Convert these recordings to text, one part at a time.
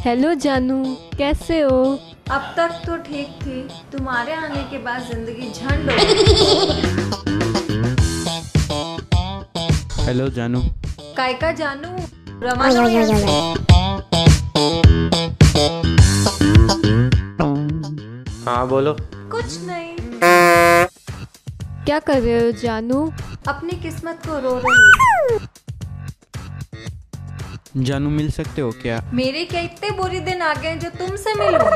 Hello जानू कैसे हो? अब तक तो ठीक थी। तुम्हारे आने के बाद ज़िंदगी झंड हो हेलो जानू। काय का जानू रमा। हाँ बोलो। कुछ नहीं क्या कर रहे हो जानू? अपनी किस्मत को रो रही हूँ। जानू मिल सकते हो क्या? मेरे क्या इतने बुरे दिन आ गए जो तुमसे मिलूं?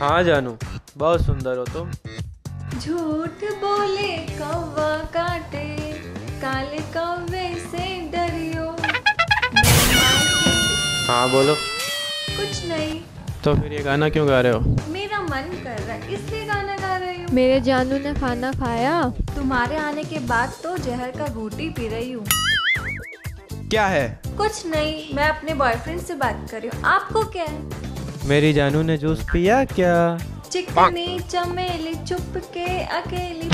हाँ जानू बहुत सुंदर हो तुम। झूठ बोले कौवा काटे काले कौवे से डरियो। हाँ बोलो। कुछ नहीं। तो फिर ये गाना क्यों गा रहे हो? मेरा मन कर रहा है इसलिए गाना गा रही हूँ। मेरे जानू ने खाना खाया। तुम्हारे आने के बाद तो जहर का घूटी पी रही हूँ। क्या है? कुछ नहीं मैं अपने बॉयफ्रेंड से बात कर रही हूँ। आपको क्या है? मेरी जानू ने जूस पिया क्या? चिकनी चमेली चुप के अकेली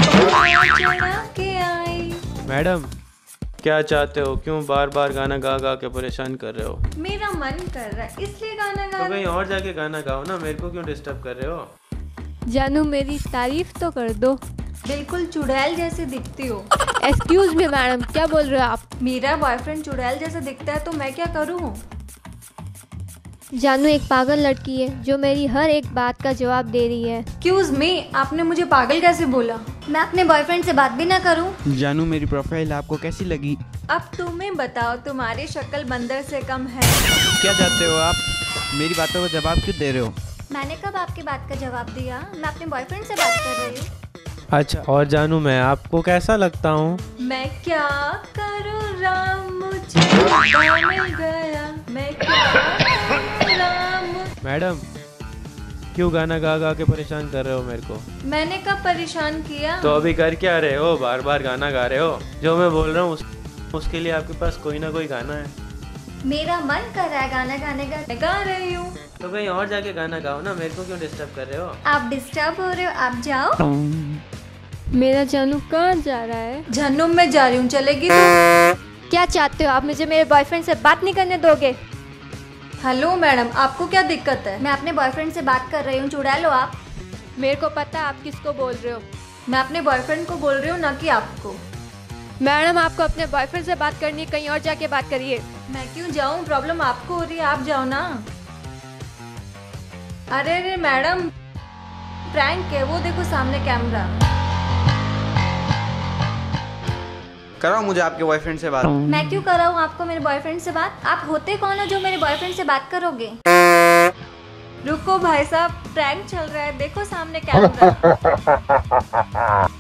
के आई। मैडम क्या चाहते हो? क्यों बार बार गाना गा गा के परेशान कर रहे हो? मेरा मन कर रहा है इसलिए गाना गा तो कहीं और जाके गाना गाओ ना मेरे को क्यों डिस्टर्ब कर रहे हो? जानू मेरी तारीफ़ तो कर दो। बिल्कुल चुड़ैल जैसे दिखती हो। एक्सक्यूज मी मैडम क्या बोल रहे हो आप? मेरा बॉयफ्रेंड चुड़ैल जैसा दिखता है तो मैं क्या करूँ? जानू एक पागल लड़की है जो मेरी हर एक बात का जवाब दे रही है। क्यूज में आपने मुझे पागल कैसे बोला? मैं अपने बॉयफ्रेंड से बात भी ना करूँ। जानू मेरी प्रोफ़ाइल आपको कैसी लगी? अब तुम्हें बताओ तुम्हारी शक्ल बंदर से कम है। क्या चाहते हो आप? मेरी बातों का जवाब क्यों दे रहे हो? मैंने कब आपकी बात का जवाब दिया? मैं अपने बॉयफ्रेंड से बात कर रही हूँ। अच्छा और जानू मैं आपको कैसा लगता हूँ? मैं क्या करूँ राम मुझे गया। मैं क्या मैडम क्यों गाना गा गा के परेशान कर रहे हो मेरे को? मैंने कब परेशान किया? तो अभी कर क्या रहे हो? बार बार गाना गा रहे हो? जो मैं बोल रहा हूँ उस, उसके लिए आपके पास कोई ना कोई गाना है। मेरा मन कर रहा है गाना गाने का। मैं गा रही हूँ। तो कहीं और जाके गाना गाओ ना मेरे को क्यों डिस्टर्ब कर रहे हो? आप डिस्टर्ब हो रहे हो आप जाओ। मेरा जानू कहाँ जा रहा है? जहन्नुम में जा रही हूँ चलेगी तो? क्या चाहते हो? आप मुझे मेरे बॉयफ्रेंड से बात नहीं करने दोगे? हेलो मैडम आपको क्या दिक्कत है? मैं अपने बॉयफ्रेंड से बात कर रही हूँ चुड़ा लो आप। मेरे को पता है आप किसको बोल रहे हो। मैं अपने बॉयफ्रेंड को बोल रही हूँ ना कि आपको। मैडम आपको अपने बॉयफ्रेंड से बात करनी है कहीं और जाके बात करिए। मैं क्यों जाऊँ? प्रॉब्लम आपको हो रही है आप जाओ ना। अरे अरे मैडम प्रैंक है वो देखो सामने कैमरा कराओ मुझे आपके बॉयफ्रेंड से बात। मैं क्यों कर रहा हूँ आपको मेरे बॉयफ्रेंड से बात? आप होते कौन हो जो मेरे बॉयफ्रेंड से बात करोगे? रुको भाई साहब प्रैंक चल रहा है। देखो सामने कैमरा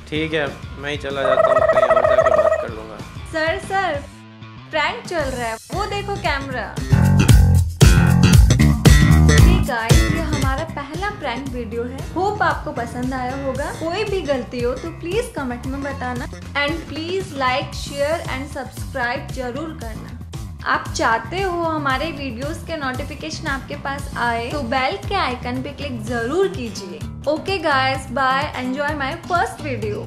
ठीक है मैं ही चला जाता हूँ कहीं और जाके बात कर लूँगा। सर सर प्रैंक चल रहा है। वो देखो कैमरा गाइस ये प्रैंक वीडियो है। होप आपको पसंद आया होगा। कोई भी गलती हो तो प्लीज़ कमेंट में बताना। And please like share and subscribe ज़रूर करना। आप चाहते हो हमारे वीडियोस के नोटिफिकेशन आपके पास आए तो बेल के आइकन पे क्लिक ज़रूर कीजिए। Okay guys bye enjoy my first video